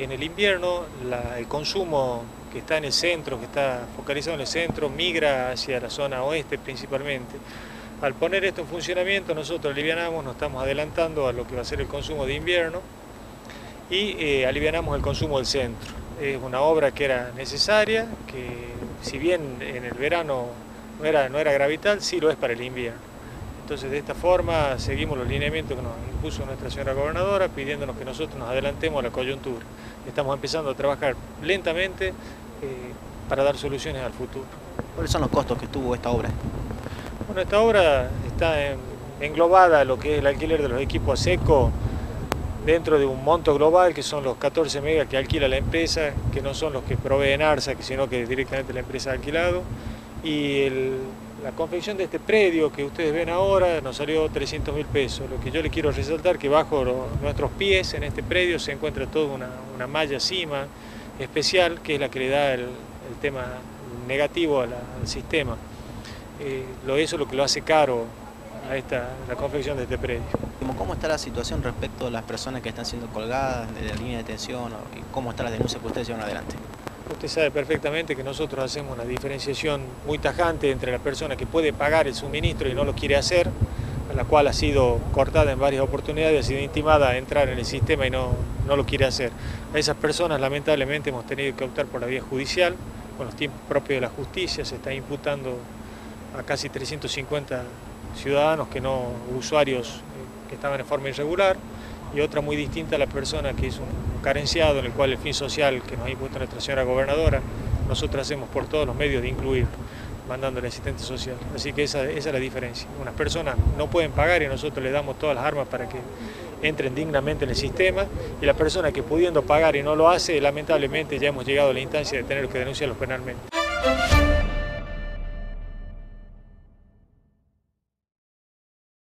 En el invierno el consumo que está en el centro, que está focalizado en el centro, migra hacia la zona oeste principalmente. Al poner esto en funcionamiento nosotros alivianamos, nos estamos adelantando a lo que va a ser el consumo de invierno y eh, alivianamos el consumo del centro. Es una obra que era necesaria, que si bien en el verano no era, no era gravital, sí lo es para el invierno. Entonces de esta forma seguimos los lineamientos que nos impuso nuestra señora gobernadora pidiéndonos que nosotros nos adelantemos a la coyuntura. Estamos empezando a trabajar lentamente eh, para dar soluciones al futuro. ¿Cuáles son los costos que tuvo esta obra? Bueno, esta obra está englobada lo que es el alquiler de los equipos a seco dentro de un monto global que son los 14 megas que alquila la empresa, que no son los que proveen ARSA, sino que directamente la empresa ha alquilado. Y la confección de este predio que ustedes ven ahora nos salió 300 mil pesos. Lo que yo le quiero resaltar que bajo nuestros pies en este predio se encuentra toda una, malla cima especial que es la que le da el, tema negativo al sistema. Eh, lo, eso es lo que lo hace caro a esta, la confección de este predio. ¿Cómo está la situación respecto a las personas que están siendo colgadas de la línea de detención cómo está la denuncia que ustedes llevan adelante? Usted sabe perfectamente que nosotros hacemos una diferenciación muy tajante entre la persona que puede pagar el suministro y no lo quiere hacer, a la cual ha sido cortada en varias oportunidades, ha sido intimada a entrar en el sistema y no, no lo quiere hacer. A esas personas lamentablemente hemos tenido que optar por la vía judicial, con los tiempos propios de la justicia, se está imputando a casi 350 ciudadanos que no usuarios eh, que estaban en forma irregular y otra muy distinta a la persona que es un carenciado en el cual el fin social que nos ha impuesto nuestra señora gobernadora, nosotros hacemos por todos los medios de incluir, mandando el asistente social. Así que esa, esa es la diferencia. Unas personas no pueden pagar y nosotros les damos todas las armas para que entren dignamente en el sistema y la persona que pudiendo pagar y no lo hace, lamentablemente ya hemos llegado a la instancia de tener que denunciarlos penalmente.